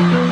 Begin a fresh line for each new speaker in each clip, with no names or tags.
technically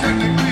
champagne